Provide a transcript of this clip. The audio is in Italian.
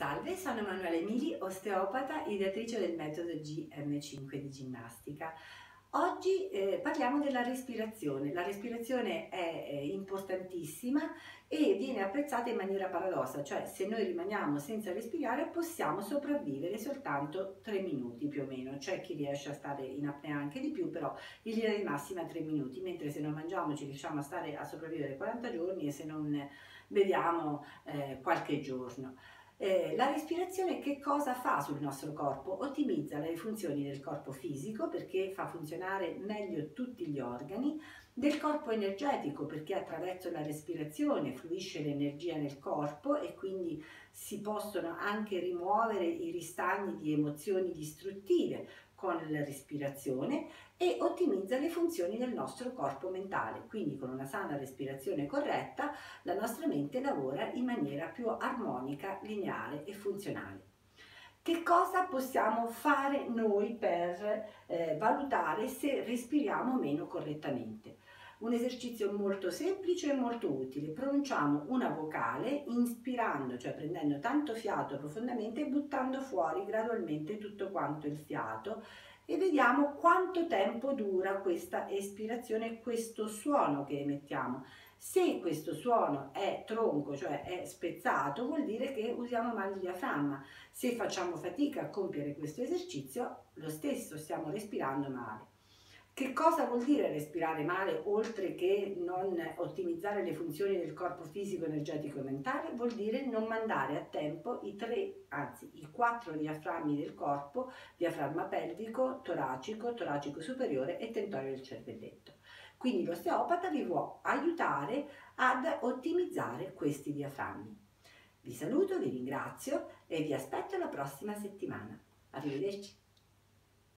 Salve, sono Emanuele Mili, osteopata, ideatrice del metodo GM5 di ginnastica. Oggi eh, parliamo della respirazione. La respirazione è, è importantissima e viene apprezzata in maniera paradossa, cioè se noi rimaniamo senza respirare possiamo sopravvivere soltanto 3 minuti più o meno. C'è chi riesce a stare in apnea anche di più, però in linea di massima 3 minuti, mentre se non mangiamo ci riusciamo a stare a sopravvivere 40 giorni e se non beviamo eh, qualche giorno. Eh, la respirazione che cosa fa sul nostro corpo? Ottimizza le funzioni del corpo fisico perché fa funzionare meglio tutti gli organi, del corpo energetico perché attraverso la respirazione fluisce l'energia nel corpo e quindi si possono anche rimuovere i ristagni di emozioni distruttive con la respirazione e ottimizza le funzioni del nostro corpo mentale. Quindi con una sana respirazione corretta la nostra mente lavora in maniera più armonica, lineare e funzionale. Che cosa possiamo fare noi per eh, valutare se respiriamo meno correttamente? Un esercizio molto semplice e molto utile. Pronunciamo una vocale inspirando, cioè prendendo tanto fiato profondamente e buttando fuori gradualmente tutto quanto il fiato e vediamo quanto tempo dura questa espirazione, questo suono che emettiamo. Se questo suono è tronco, cioè è spezzato, vuol dire che usiamo male il diaframma. Se facciamo fatica a compiere questo esercizio, lo stesso stiamo respirando male. Che cosa vuol dire respirare male oltre che non ottimizzare le funzioni del corpo fisico, energetico e mentale? Vuol dire non mandare a tempo i tre, anzi i quattro diaframmi del corpo, diaframma pelvico, toracico, toracico superiore e tentorio del cervelletto. Quindi l'osteopata vi può aiutare ad ottimizzare questi diaframmi. Vi saluto, vi ringrazio e vi aspetto la prossima settimana. Arrivederci.